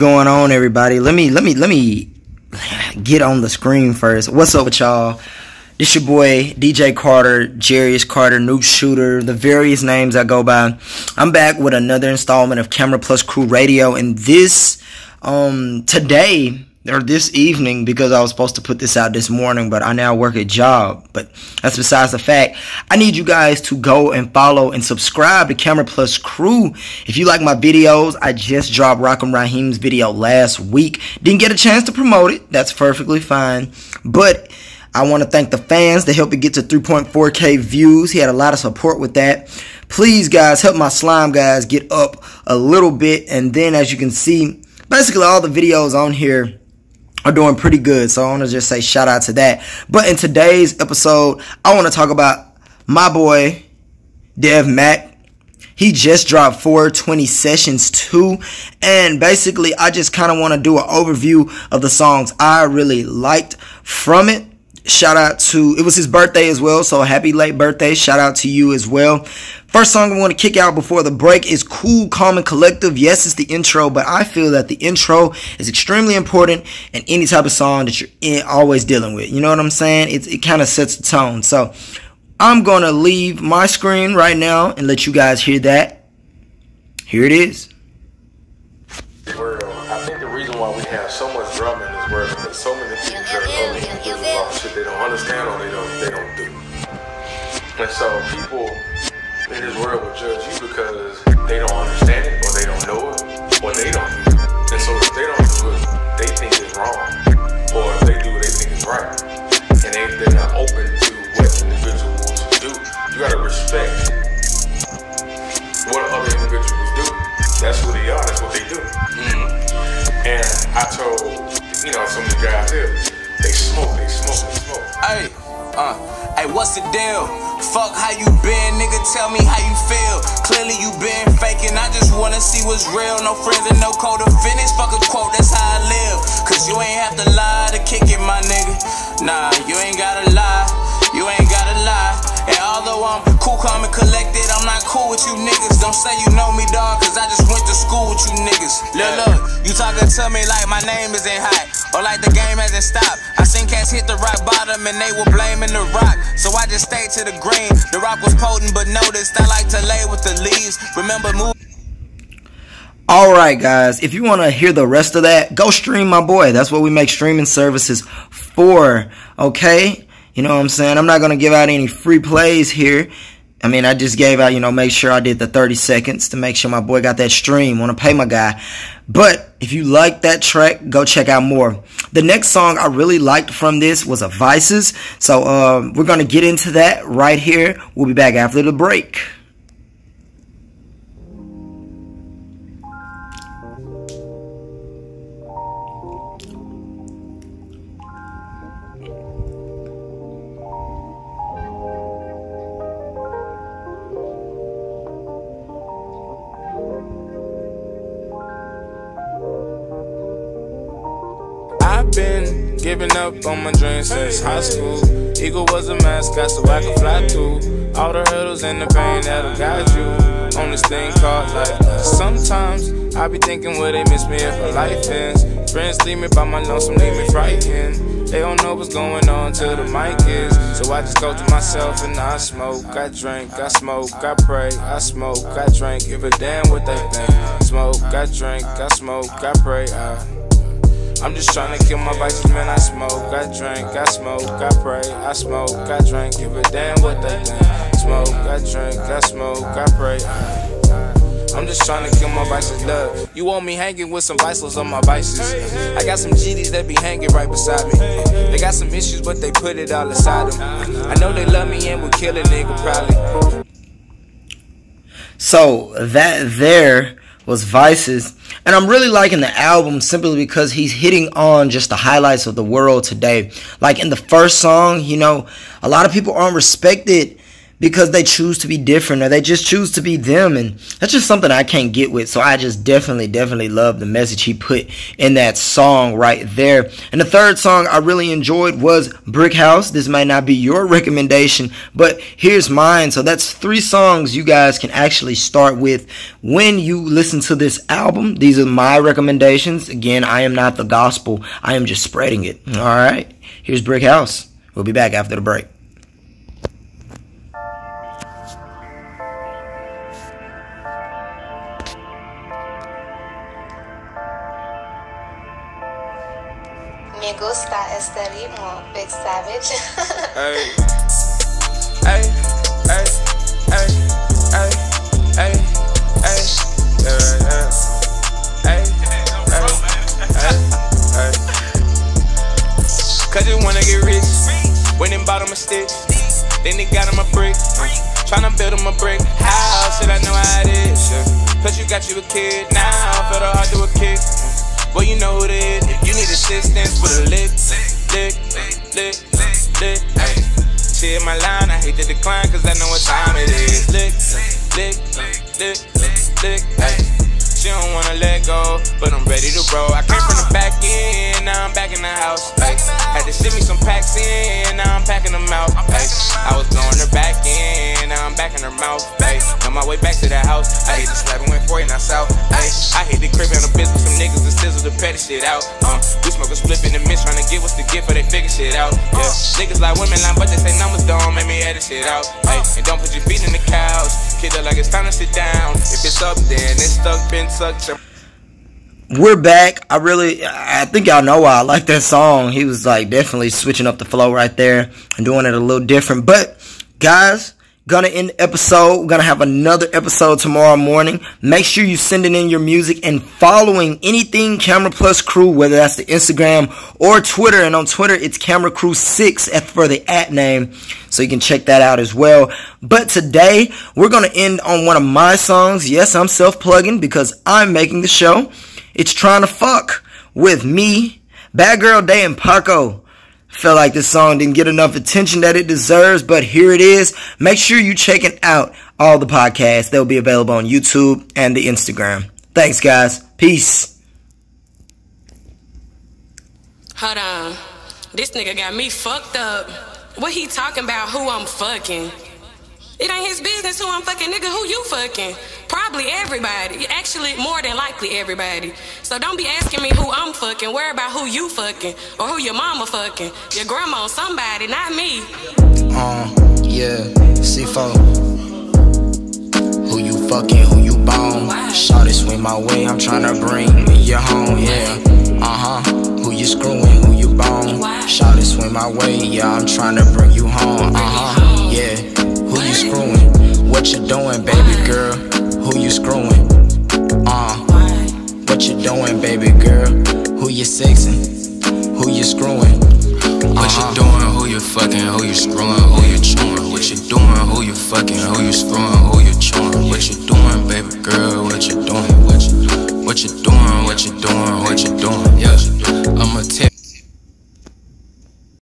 going on everybody? Let me let me let me get on the screen first. What's up with y'all? This your boy dj carter jarius carter Nupeshooter. The various names i go by. I'm back with another installment of camera plus crew radio and this um today or this evening because I was supposed to put this out this morning, but I now work a job. But that's besides the fact. I need you guys to go and follow and subscribe to Camera Plus Crew. If you like my videos, I just dropped Rakim Raheem's video last week. Didn't get a chance to promote it. That's perfectly fine. But I want to thank the fans that helped me get to 3.4k views. He had a lot of support with that. Please, guys, help my slime guys get up a little bit. And then, as you can see, basically all the videos on here are doing pretty good. So I want to just say shout out to that. But in today's episode, I want to talk about my boy, Dev Mack. He just dropped 420 Sessions 2. And basically, I just kind of want to do an overview of the songs I really liked from it. Shout out to, it was his birthday as well. So happy late birthday. Shout out to you as well. First song I want to kick out before the break is Cool, and Collective. Yes, it's the intro, but I feel that the intro is extremely important in any type of song that you're in, always dealing with. You know what I'm saying? It, it kind of sets the tone. So I'm going to leave my screen right now and let you guys hear that. Here it is. This world is because so many people are only individuals about shit they don't understand or they don't they don't do. And so people in this world will judge you because they don't understand it or they don't know it or they don't do it. And so if they don't do it, they think it's wrong. Or if they do they think it's right. And they, they're not open to what individuals do. You gotta respect what other individuals do. That's who they are, that's what they do. Mm-hmm. And I told, you know, some of guys here, they smoke, they smoke, they smoke. Hey, uh, hey, what's the deal? Fuck how you been, nigga, tell me how you feel. Clearly you been faking, I just wanna see what's real. No friends and no code of finish, fuck a quote, that's how I live. Cause you ain't have to lie to kick it, my nigga. Nah, you ain't gotta lie, you ain't gotta lie. And although I'm cool, calm, and collected, I'm not cool with you niggas. Don't say you know me, dog, cause I just went to school with you niggas. Look, look, you talking to me like my name isn't hot, or like the game hasn't stopped. I seen cats hit the rock bottom and they were blaming the rock. So I just stayed to the green. The rock was potent, but noticed I like to lay with the leaves. Remember, move. All right, guys. If you want to hear the rest of that, go stream my boy. That's what we make streaming services for. Okay. You know what I'm saying? I'm not going to give out any free plays here. I mean, I just gave out, you know, make sure I did the 30 seconds to make sure my boy got that stream. Want to pay my guy. But if you like that track, go check out more. The next song I really liked from this was a Vices. So uh, we're going to get into that right here. We'll be back after the break. Giving up on my dreams since high school. Eagle was a mascot, so I could fly through all the hurdles and the pain that'll guide you on this thing called life. Sometimes I be thinking, will they miss me if my life ends? Friends leave me by my lonesome, leave me frightened. They don't know what's going on till the mic is. So I just go to myself and I smoke, I drink, I smoke, I pray, I smoke, I drink. Give a damn what they think. Smoke, I drink, I smoke, I pray, I. I'm just trying to kill my vices, man. I smoke, I drink, I smoke, I pray, I smoke, I drink. Give a damn what they think. Smoke, I drink, I smoke, I pray. I'm just trying to kill my vices, love. You want me hanging with some vices on my vices. I got some GDs that be hanging right beside me. They got some issues, but they put it all aside them. I know they love me and will kill a nigga probably. So that there was Vices. And I'm really liking the album simply because he's hitting on just the highlights of the world today. Like in the first song, you know, a lot of people aren't respected because they choose to be different or they just choose to be them. And that's just something I can't get with. So I just definitely definitely love the message he put in that song right there. And the third song I really enjoyed was Brick House. This might not be your recommendation but here's mine. So that's three songs you guys can actually start with when you listen to this album. These are my recommendations. Again I am not the gospel. I am just spreading it. All right. Here's Brick House. We'll be back after the break Me gusta este ritmo, Big Savage. Hey, hey, hey, hey, hey, hey, hey, yeah, yeah. Hey, hey. Cause you wanna get rich. Went and bought him a stick. Then they got him a brick. Tryna build him a brick house. Shit, I know how it is. Plus, you got you a kid now. Feel the hard to a kick. Well, you know what it is. You need assistance with a lick, lick, lick, lick, hey. Shit, my line, I hate to decline, cause I know what time it is. Lick, lick, lick, lick, hey. She don't wanna let go, but I'm ready to roll. I came from the back end, now I'm back in the house. Ay. Had to ship me some packs in, now I'm packing them out. Ay. I was going her back in, now I'm back in her mouth. Ay. On my way back to the house, I hit the slab and went for it, now south. Ay. I hit the crib on the biz petty shit out. Uh, we the trying to get what's the gift, but they figure shit out. Yeah. Niggas like women line, but they say numbers don't make me edit shit out. Ay. And don't put your feet in the couch, kid up like it's time to sit down. If it's up, then it's stuck, been sucked. we're back. I really, I think y'all know why I like that song. He was like definitely switching up the flow right there and doing it a little different. But guys, gonna end the episode. We're gonna have another episode tomorrow morning. Make sure you sending in your music and following anything Camera Plus Crew, whether that's the Instagram or Twitter. And on Twitter, it's Camera Crew Six for the at name, so you can check that out as well. But today, we're gonna end on one of my songs. Yes, I'm self plugging because I'm making the show. It's trying to fuck with me, Bad Girl Day, and Paco. Felt like this song didn't get enough attention that it deserves, but here it is. Make sure you checking out all the podcasts. They'll be available on YouTube and the Instagram. Thanks, guys. Peace. Hold on. This nigga got me fucked up. What he talking about who I'm fucking? It ain't his business who I'm fucking, nigga. Who you fucking? Probably everybody. Actually, more than likely everybody. So don't be asking me who I'm fucking. Worry about who you fucking or who your mama fucking. Your grandma, or somebody, not me. Uh, yeah, C4. Who you fucking, who you bone? Shawty swing my way, I'm tryna bring you home, yeah. Uh huh. Who you screwing, who you bone? Shawty swing my way, yeah, I'm tryna bring you home, uh huh. Yeah. Who you screwing? What you doing, baby girl? Who you screwing? Uh, what you doing, baby girl? Who you sexing? Who you screwing? What you doing? Who you fucking? Who you screwing? Who you chewing? What you doing? Who you fucking? Who you screwing?